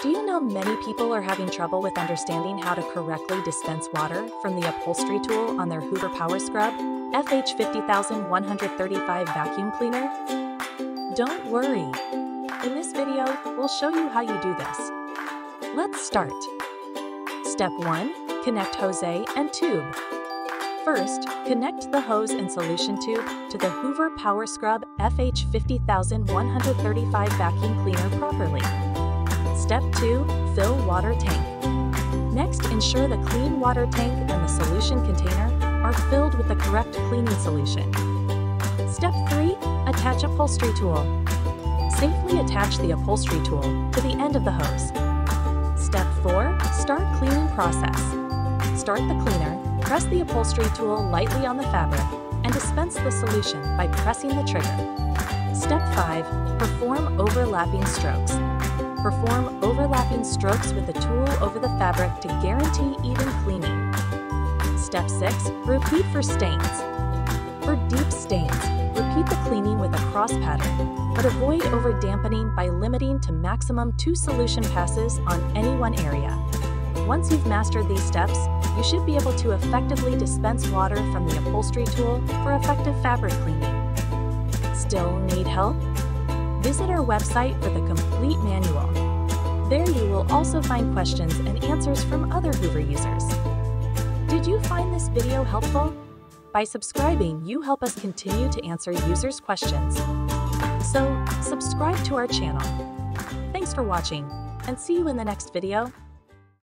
Do you know many people are having trouble with understanding how to correctly dispense water from the upholstery tool on their Hoover Power Scrub FH50135 vacuum cleaner? Don't worry. In this video, we'll show you how you do this. Let's start. Step 1. Connect hose and tube. First, connect the hose and solution tube to the Hoover Power Scrub FH50135 vacuum cleaner properly. Step 2. Fill water tank. Next, ensure the clean water tank and the solution container are filled with the correct cleaning solution. Step 3. Attach upholstery tool. Safely attach the upholstery tool to the end of the hose. Step 4. Start cleaning process. Start the cleaner, press the upholstery tool lightly on the fabric, and dispense the solution by pressing the trigger. Step 5. Perform overlapping strokes. Perform overlapping strokes with the tool over the fabric to guarantee even cleaning. Step 6. Repeat for stains. For deep stains, repeat the cleaning with a cross pattern, but avoid over dampening by limiting to maximum two solution passes on any one area. Once you've mastered these steps, you should be able to effectively dispense water from the upholstery tool for effective fabric cleaning. Still need help? Visit our website for the complete manual. There you will also find questions and answers from other Hoover users. Did you find this video helpful? By subscribing, you help us continue to answer users' questions. So, subscribe to our channel. Thanks for watching, and see you in the next video.